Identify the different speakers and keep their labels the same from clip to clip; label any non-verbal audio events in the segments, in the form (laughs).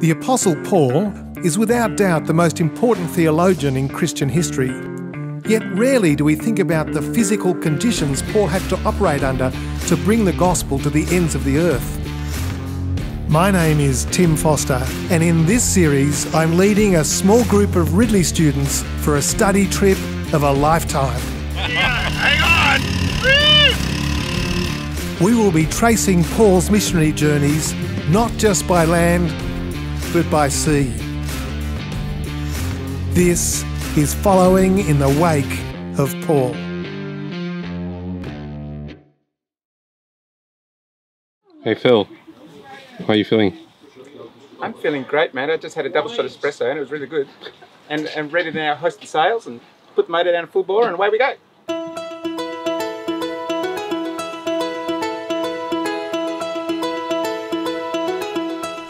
Speaker 1: The Apostle Paul is without doubt the most important theologian in Christian history. Yet rarely do we think about the physical conditions Paul had to operate under to bring the gospel to the ends of the earth. My name is Tim Foster, and in this series, I'm leading a small group of Ridley students for a study trip of a lifetime.
Speaker 2: hang on!
Speaker 1: We will be tracing Paul's missionary journeys not just by land, but by sea. This is following in the wake of Paul.
Speaker 3: Hey Phil, how are you feeling?
Speaker 4: I'm feeling great, mate. I just had a double shot espresso and it was really good. And, and ready to now hoist the sails and put the motor down full bore and away we go.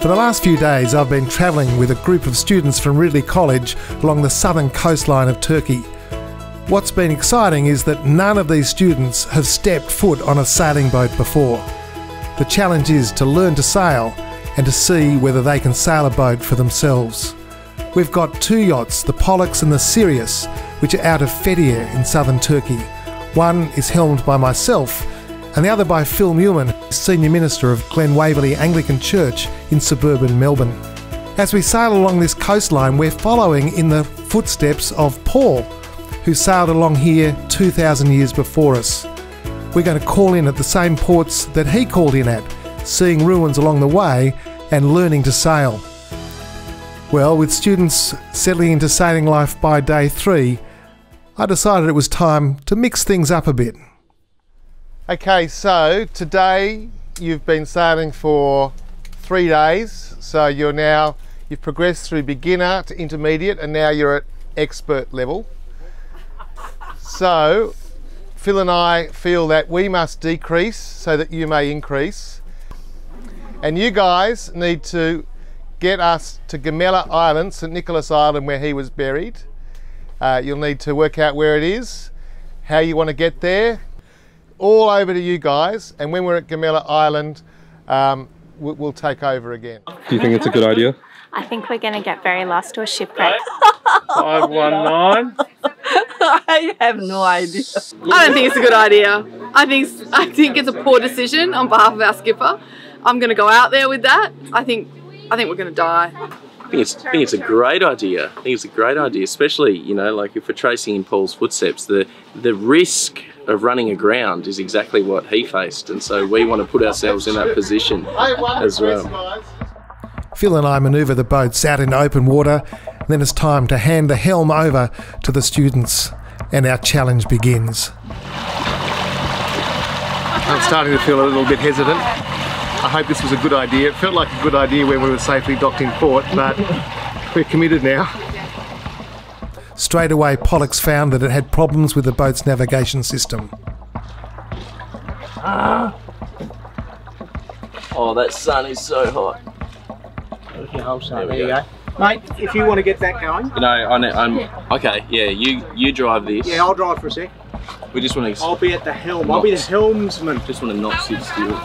Speaker 1: For the last few days, I've been travelling with a group of students from Ridley College along the southern coastline of Turkey. What's been exciting is that none of these students have stepped foot on a sailing boat before. The challenge is to learn to sail and to see whether they can sail a boat for themselves. We've got two yachts, the Pollux and the Sirius, which are out of Fethiye in southern Turkey. One is helmed by myself, and the other by Phil Newman, Senior Minister of Glen Waverley Anglican Church in suburban Melbourne. As we sail along this coastline, we're following in the footsteps of Paul, who sailed along here 2,000 years before us. We're going to call in at the same ports that he called in at, seeing ruins along the way and learning to sail. Well, with students settling into sailing life by day three, I decided it was time to mix things up a bit. Okay, so today you've been sailing for three days, so you're now you've progressed through beginner to intermediate, and now you're at expert level. So, Phil and I feel that we must decrease so that you may increase, and you guys need to get us to Gemiler Island, St Nicholas Island, where he was buried. Uh, you'll need to work out where it is, how you want to get there, all over to you guys. And when we're at Gemiler Island, um, we'll, we'll take over again.
Speaker 3: Do you think it's a good idea?
Speaker 5: I think we're going to get very lost to a shipwreck.
Speaker 4: 519. (laughs)
Speaker 6: I have no idea. I don't think it's a good idea. I think I think it's a poor decision on behalf of our skipper. I'm going to go out there with that. I think I think we're going to die.
Speaker 7: I think, it's, I think it's a great idea. I think it's a great idea, especially you know, like if we're tracing in Paul's footsteps, the the risk of running aground is exactly what he faced, and so we want to put ourselves in that position as well.
Speaker 1: Phil and I manoeuvre the boats out in open water. Then it's time to hand the helm over to the students, and our challenge begins.
Speaker 8: I'm starting to feel a little bit hesitant. I hope this was a good idea. It felt like a good idea when we were safely docked in port, but we're committed now.
Speaker 1: Straight away, Pollux found that it had problems with the boat's navigation system. Ah.
Speaker 7: Oh, that sun is so hot.
Speaker 4: There you go. Mate, if you want to get that going,
Speaker 7: You know, I know, I'm okay. Yeah, you you drive this.
Speaker 4: yeah, I'll drive for a sec.
Speaker 7: We just want to
Speaker 4: I'll be at the helm. I'll be the helmsman.
Speaker 7: just want to not sit still.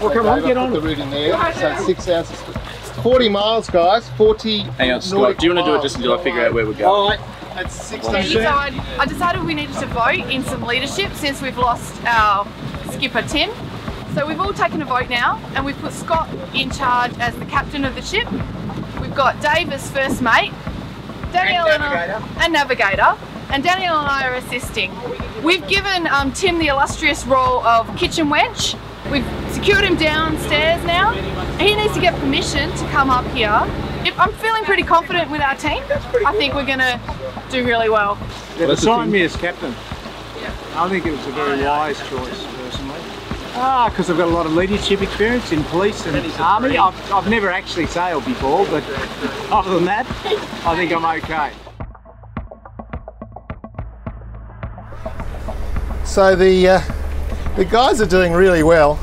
Speaker 4: Well, come on, get on.
Speaker 8: the route in there. So six hours. 40 miles, guys. 40.
Speaker 7: Hang on, Scott. Do you want to do it just until I figure out where we're going?
Speaker 4: All right.
Speaker 8: That's six
Speaker 6: Okay, so I, I decided we needed to vote in some leadership since we've lost our skipper Tim. So we've all taken a vote now, and we've put Scott in charge as the captain of the ship. We've got Dave as first mate, Danielle
Speaker 4: And
Speaker 6: and, I-
Speaker 4: navigator.
Speaker 6: and navigator, and Danielle and I are assisting. We've given um, Tim the illustrious role of kitchen wench. We've secured him downstairs now. He needs to get permission to come up here. If I'm feeling pretty confident with our team. I think we're gonna do really well.
Speaker 4: They've assigned me as captain. I think it was a very wise choice, personally. Ah, because I've got a lot of leadership experience in police and army. I've, I've never actually sailed before, but other than that, I think I'm okay.
Speaker 8: So the uh, the guys are doing really well.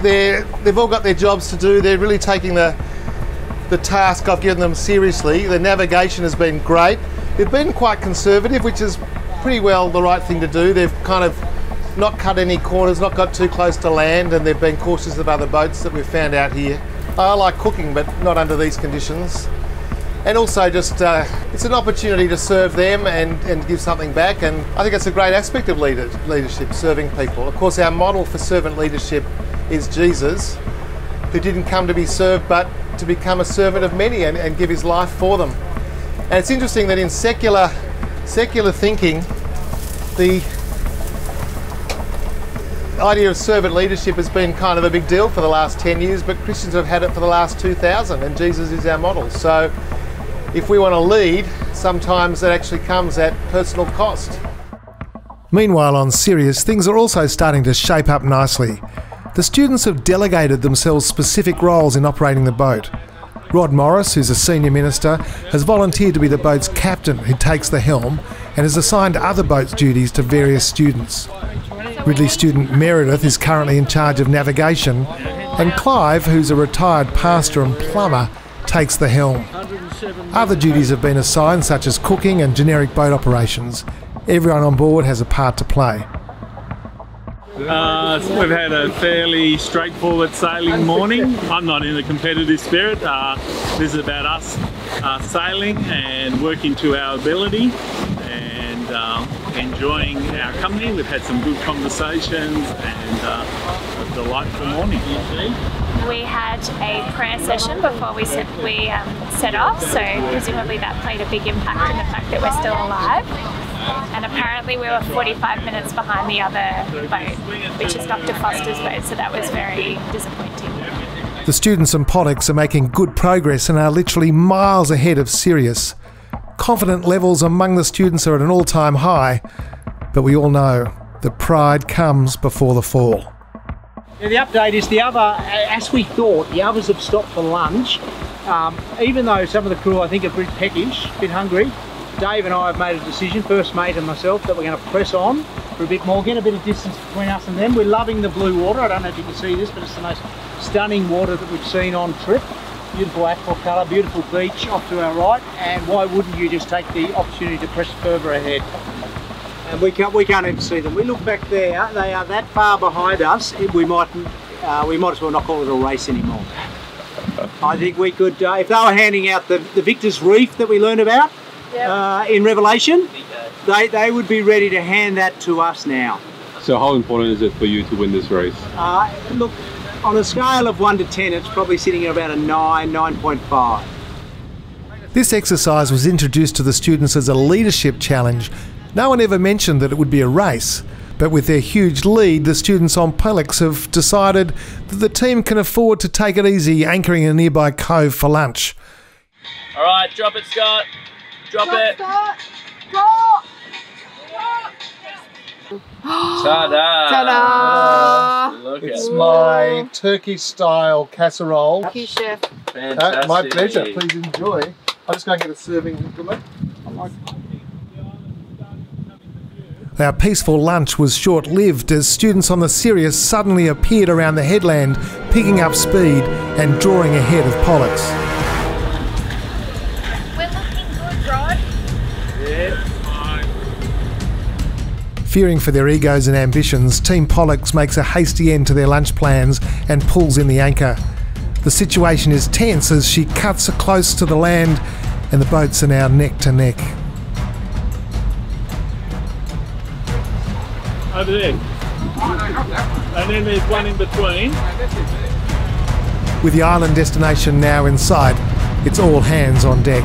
Speaker 8: They're they've all got their jobs to do. They're really taking the the task I've given them seriously. The navigation has been great. They've been quite conservative, which is pretty well the right thing to do. They've kind of not cut any corners, not got too close to land, and they've been cautious of other boats that we've found out here. I like cooking, but not under these conditions. And also, just uh, it's an opportunity to serve them and, and give something back. And I think it's a great aspect of leader, leadership, serving people. Of course, our model for servant leadership is Jesus, who didn't come to be served, but to become a servant of many and, and give his life for them. And it's interesting that in secular secular thinking, the idea of servant leadership has been kind of a big deal for the last 10 years, but Christians have had it for the last 2,000, and Jesus is our model. So if we want to lead, sometimes that actually comes at personal cost.
Speaker 1: Meanwhile, on Sirius, things are also starting to shape up nicely. The students have delegated themselves specific roles in operating the boat. Rod Morris, who's a senior minister, has volunteered to be the boat's captain who takes the helm and has assigned other boats' duties to various students. Ridley student Meredith is currently in charge of navigation, and Clive, who's a retired pastor and plumber, takes the helm. Other duties have been assigned, such as cooking and generic boat operations. Everyone on board has a part to play.
Speaker 9: Uh, we've had a fairly straightforward sailing morning. I'm not in a competitive spirit. Uh, this is about us uh, sailing and working to our ability and um, enjoying our company. We've had some good conversations and uh, a delightful morning.
Speaker 5: We had a prayer session before we set, we um, set off, so presumably that played a big impact in the fact that we're still alive. And apparently we were 45 minutes behind the other boat, which is Dr. Foster's boat, so that was very disappointing.
Speaker 1: The students and Pollux are making good progress and are literally miles ahead of Sirius. Confident levels among the students are at an all time high, but we all know that pride comes before the fall.
Speaker 4: Yeah, the update is the other, as we thought, the others have stopped for lunch. Um, even though some of the crew I think are a bit peckish, a bit hungry, Dave and I have made a decision, first mate and myself, that we're going to press on for a bit more, get a bit of distance between us and them. We're loving the blue water. I don't know if you can see this, but it's the most stunning water that we've seen on trip. Beautiful aqua colour, beautiful beach off to our right, and why wouldn't you just take the opportunity to press further ahead? And we can't, we can't even see them. We look back there, they are that far behind us, we might, uh, we might as well not call it a race anymore. I think we could, uh, if they were handing out the, the Victor's Reef that we learned about, uh, in Revelation, they, they would be ready to hand that to us now.
Speaker 3: So how important is it for you to win this race?
Speaker 4: Uh, look, on a scale of 1 to 10, it's probably sitting at about a 9, 9.5.
Speaker 1: This exercise was introduced to the students as a leadership challenge. No one ever mentioned that it would be a race, but with their huge lead, the students on Pollux have decided that the team can afford to take it easy anchoring in a nearby cove for lunch.
Speaker 7: All right, drop it, Scott. Drop, it. Ta-da!
Speaker 6: Ta-da!
Speaker 7: Look
Speaker 8: It's
Speaker 7: at
Speaker 8: my Turkish style casserole.
Speaker 6: Thank you, Chef.
Speaker 8: Uh, my pleasure. Please enjoy. I'll just go and get a serving implement.
Speaker 1: Our peaceful lunch was short lived as students on the Sirius suddenly appeared around the headland, picking up speed and drawing ahead of Pollux.
Speaker 5: We're looking good, Rod.
Speaker 1: Fearing for their egos and ambitions, Team Pollux makes a hasty end to their lunch plans and pulls in the anchor. The situation is tense as she cuts close to the land and the boats are now neck to neck.
Speaker 9: Over there. And then there's one in between.
Speaker 1: With the island destination now in sight, it's all hands on deck.